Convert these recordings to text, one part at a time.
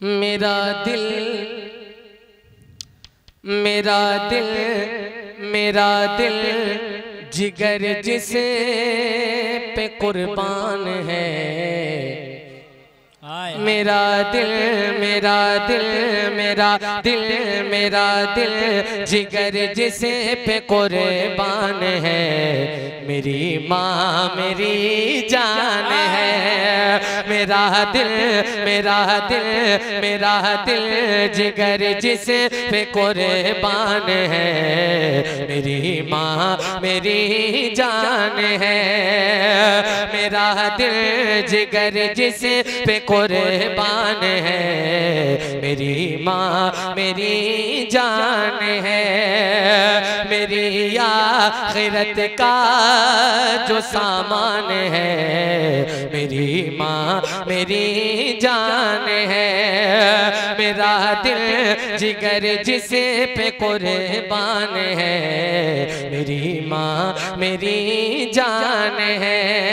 मेरा दिल मेरा दिल मेरा दिल जिगर जिसे पे कुर्बान है। मेरा दिल मेरा दिल मेरा दिल मेरा दिल। जिगर जिसे पे कुर्बान है, मेरी माँ, मेरी जान है। मेरा दिल मेरा दिल मेरा दिल। जिगर जिसे पे कुर्बान है, मेरी माँ, मेरी जान है। मेरा दिल, जिगर जिसे पे कुर्बान है। मेरी माँ, मेरी जान है। मेरी आखिरत का जो सामान है। मेरी माँ, मेरी जान है। मेरा दिल जिगर जिसे पे कुर्बान है। मेरी माँ, मेरी जान है।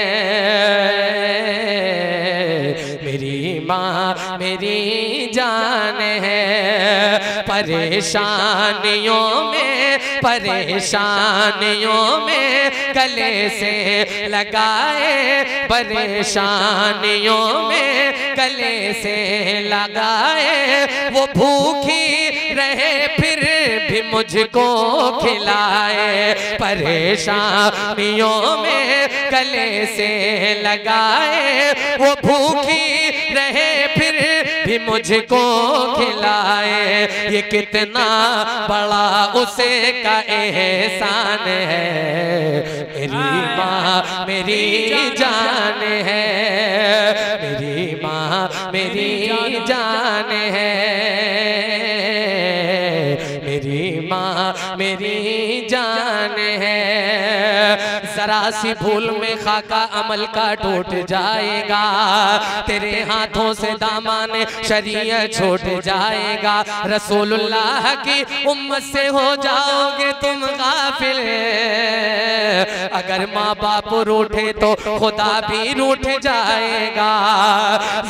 माँ मेरी जान है। परेशानियों में परेशानियों में गले से लगाए, परेशानियों में गले से लगाए। वो भूखी रहे फिर भी मुझको खिलाए, परेशानियों में गले से लगाए। वो भूखी रहे, फिर भी मुझको खिलाए। ये कितना बड़ा उसे का एहसान है। मेरी माँ मेरी जान है। मेरी माँ मेरी जान है। माँ, मेरी जान है। जरा सी भूल में खाका अमल का टूट जाएगा। तेरे हाथों से दामान शरीय छोट जाएगा। रसूलुल्लाह की उम्मत से हो जाओगे तुम गाफिल अगर माँ बाप रूठे तो खुदा भी रूठ जाएगा।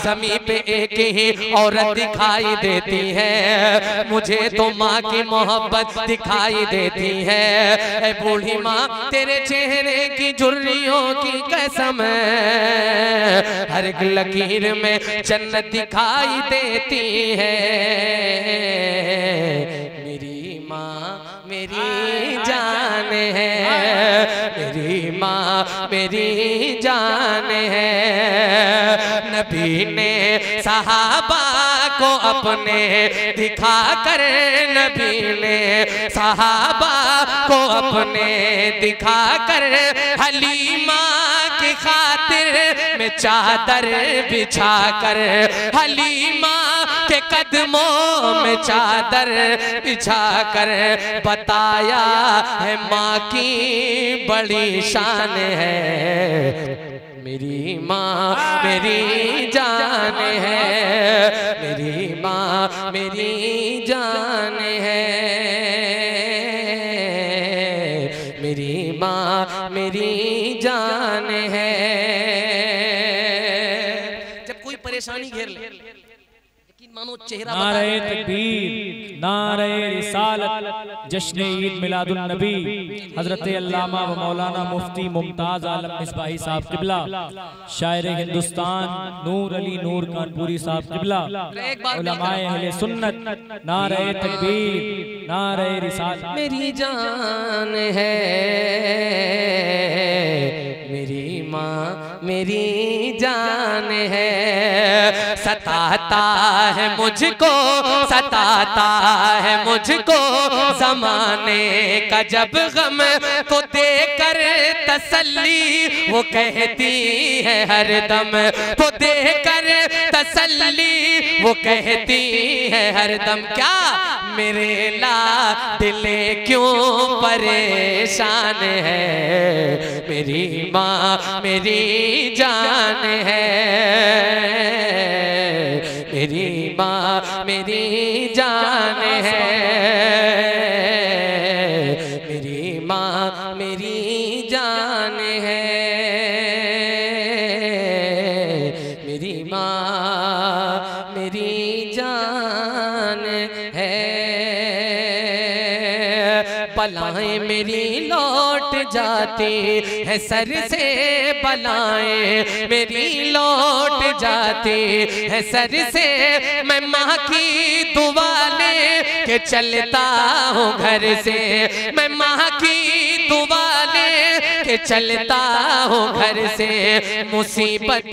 जमी पे एक ही औरत दिखाई देती है। मुझे तो माँ की मोहब्बत दिखाई देती है। बूढ़ी माँ, तेरे चेहरे की झुर्रियों की कसम हर एक लकीर में जन्नत दिखाई देती है। मेरी माँ, मेरी जान है। माँ मेरी जान है। नबी ने सहाबा को अपने दिखा कर नबी ने सहाबा को अपने दिखा कर हलीमा की खातिर में चादर बिछा कर हलीमा के कदमों में चादर बिछा कर बताया है माँ की बड़ी शान है। मेरी माँ, मेरी जान है। मेरी माँ, मेरी जान है। मेरी माँ, मेरी जान है। जब कोई परेशानी घेर ले मानो चेहरा नारे तकबीर नारे रिसालत जश्न ईद मिलादुन नबी हज़रत अल्लामा व मौलाना मुफ्ती मुमताज़ आलम मिसबाही साहब किबला शायर हिंदुस्तान नूर अली नूर कानपुरी साहब किबला उलमाए अहले सुन्नत नारे तकबीर नारे रिसालत। मेरी जान है मेरी माँ मेरी जान है। सताता है मुझको, सताता है मुझको। जमाने का जब गम को देकर तसल्ली, वो कहती है हर हरदम को देकर तसल्ली, वो कहती है हर दम। क्या मेरे ला दिल क्यों परेशान है? मेरी माँ मेरी जान है। मेरी माँ मेरी जान है। मेरी माँ मेरी जान है। मेरी माँ मेरी जान है। बलाएँ मेरी लौट जाती है सर से। बलाएँ मेरी लौट जाती है सर से। मैं माँ की दुआ ले के चलता हूँ घर से। मैं माँ की दुआ ले के चलता हूँ घर से। मुसीबत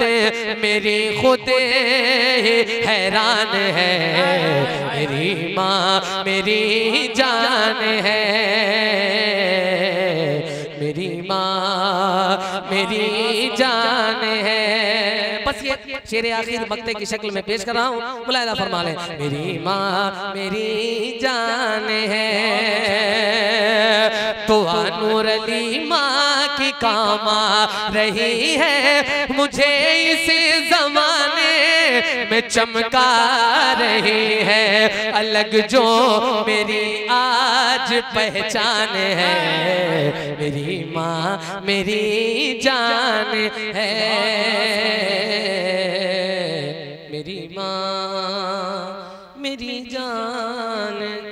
मेरी खुद हैरान है। मेरी माँ मेरी जान है। मेरी माँ मेरी जान है। बस ये शेर आखिर मक्ते की शक्ल में पेश कर रहा हूँ। मुलायदा फरमा ले मेरी माँ मेरी जान है। तो नूर अली माँ की कामा रही है। मुझे इस जमाने में चमका रही है, अलग जो मेरी आज पहचान है। मेरी माँ, मेरी जान है। मेरी माँ, मेरी जान